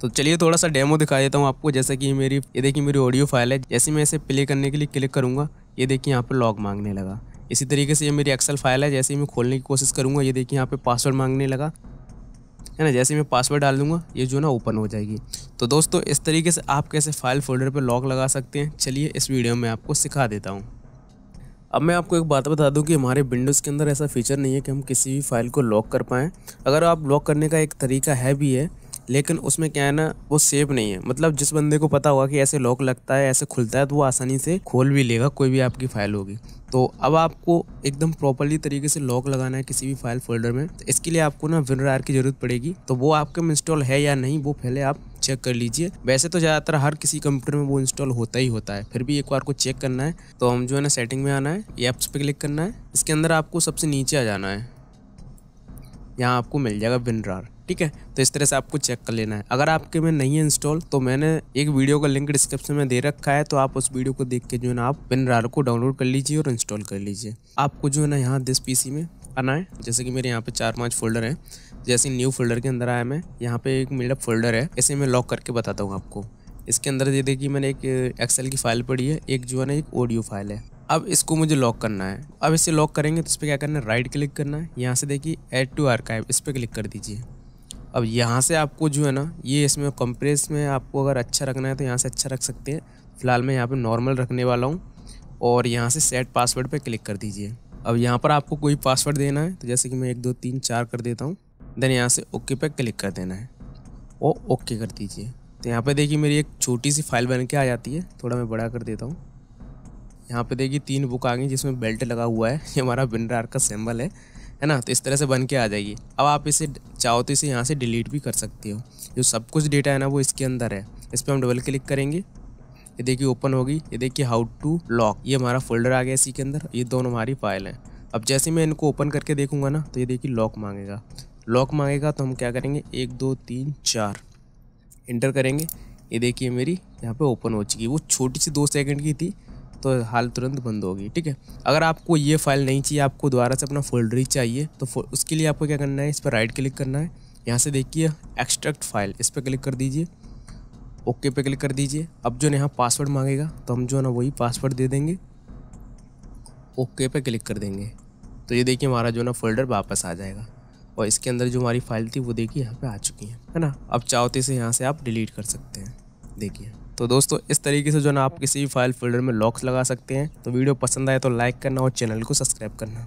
तो चलिए थोड़ा सा डेमो दिखा देता हूँ आपको, जैसे कि मेरी, ये देखिए मेरी ऑडियो फ़ाइल है। जैसे मैं इसे प्ले करने के लिए क्लिक करूँगा, ये देखिए यहाँ पर लॉग मांगने लगा। इसी तरीके से ये मेरी एक्सेल फ़ाइल है, जैसे ही मैं खोलने की कोशिश करूँगा, ये देखिए यहाँ पे पासवर्ड मांगने लगा। है ना, जैसे मैं पासवर्ड डाल दूँगा, ये जो ना ओपन हो जाएगी। तो दोस्तों, इस तरीके से आप कैसे फ़ाइल फोल्डर पर लॉक लगा सकते हैं, चलिए इस वीडियो में आपको सिखा देता हूँ। अब मैं आपको एक बात बता दूँ कि हमारे विंडोज़ के अंदर ऐसा फीचर नहीं है कि हम किसी भी फ़ाइल को लॉक कर पाएँ। अगर आप लॉक करने का एक तरीका है भी है लेकिन उसमें क्या है ना, वो सेफ़ नहीं है। मतलब जिस बंदे को पता होगा कि ऐसे लॉक लगता है, ऐसे खुलता है तो वो आसानी से खोल भी लेगा, कोई भी आपकी फ़ाइल होगी। तो अब आपको एकदम प्रॉपरली तरीके से लॉक लगाना है किसी भी फ़ाइल फोल्डर में। तो इसके लिए आपको ना विनरार की ज़रूरत पड़ेगी। तो वो आपके में इंस्टॉल है या नहीं, वो पहले आप चेक कर लीजिए। वैसे तो ज़्यादातर हर किसी कंप्यूटर में वो इंस्टॉल होता ही होता है। फिर भी एक बार को चेक करना है तो हम जो है ना सेटिंग में आना है ऐप्स पे क्लिक करना है। इसके अंदर आपको सबसे नीचे आ जाना है। यहाँ आपको मिल जाएगा विनरार ठीक है? तो इस तरह से आपको चेक कर लेना है। अगर आपके में नहीं है इंस्टॉल तो मैंने एक वीडियो का लिंक डिस्क्रिप्शन में दे रखा है तो आप उस वीडियो को देख के जो है ना, आप विनरार को डाउनलोड कर लीजिए और इंस्टॉल कर लीजिए। आपको जो है ना, यहाँ दिस पीसी में आना है। जैसे कि मेरे यहाँ पे चार पाँच फोल्डर हैं। जैसे न्यू फोल्डर के अंदर आया मैं, यहाँ पे एक मेरा फोल्डर है। इसे मैं लॉक करके बताता हूँ आपको। इसके अंदर ये देखिए, मैंने एक एक्सेल की फ़ाइल पड़ी है। एक जो है ना, एक ऑडियो फ़ाइल है। अब इसको मुझे लॉक करना है। अब इसे लॉक करेंगे तो इस पर क्या करना है? राइट क्लिक करना है। यहाँ से देखिए एड टू आर्काइव इस पर क्लिक कर दीजिए। अब यहाँ से आपको जो है ना, ये इसमें कंप्रेस में आपको अगर अच्छा रखना है तो यहाँ से अच्छा रख सकते हैं। फ़िलहाल मैं यहाँ पे नॉर्मल रखने वाला हूँ और यहाँ से सेट पासवर्ड पे क्लिक कर दीजिए। अब यहाँ पर आपको कोई पासवर्ड देना है तो जैसे कि मैं एक, दो, तीन, चार कर देता हूँ। देन यहाँ से ओके पे क्लिक कर देना है और ओके कर दीजिए। तो यहाँ पे देखिए मेरी एक छोटी सी फ़ाइल बन के आ जाती है। थोड़ा मैं बड़ा कर देता हूँ। यहाँ पे देखिए तीन बुक आ गई जिसमें बेल्ट लगा हुआ है। ये हमारा बिनरार का सिंबल है। है ना? तो इस तरह से बन के आ जाएगी। अब आप इसे चाहो तो इसे यहाँ से डिलीट भी कर सकते हो। जो सब कुछ डेटा है ना, वो इसके अंदर है। इस पर हम डबल क्लिक करेंगे। ये देखिए ओपन होगी। ये देखिए हाउ टू लॉक ये हमारा फोल्डर आ गया इसी के अंदर। ये दोनों हमारी फ़ाइल हैं। अब जैसे मैं इनको ओपन करके देखूँगा ना तो ये देखिए लॉक मांगेगा। लॉक मांगेगा तो हम क्या करेंगे? एक, दो, तीन, चार। इंटर करेंगे। ये देखिए मेरी यहाँ पे ओपन हो चुकी वो छोटी सी दो सेकंड की थी। तो हाल तुरंत बंद होगी, ठीक है? अगर आपको ये फ़ाइल नहीं चाहिए, आपको दोबारा से अपना फोल्डर ही चाहिए तो उसके लिए आपको क्या करना है, इस पर राइट क्लिक करना है। यहाँ से देखिए एक्सट्रैक्ट फ़ाइल इस पर क्लिक कर दीजिए। ओके पे क्लिक कर दीजिए। अब जो यहाँ पासवर्ड मांगेगा तो हम जो है ना, वही पासवर्ड दे देंगे। ओके पे क्लिक कर देंगे। तो ये देखिए, हमारा जो है ना फोल्डर वापस आ जाएगा। और इसके अंदर जो हमारी फ़ाइल थी, वो देखिए, यहाँ पे आ चुकी है है ना? अब चाहो तो इसे यहाँ से आप डिलीट कर सकते हैं। देखिए। तो दोस्तों, इस तरीके से जो ना आप किसी भी फ़ाइल फोल्डर में लॉक्स लगा सकते हैं। तो वीडियो पसंद आए तो लाइक करना और चैनल को सब्सक्राइब करना।